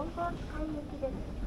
本港使い行きです。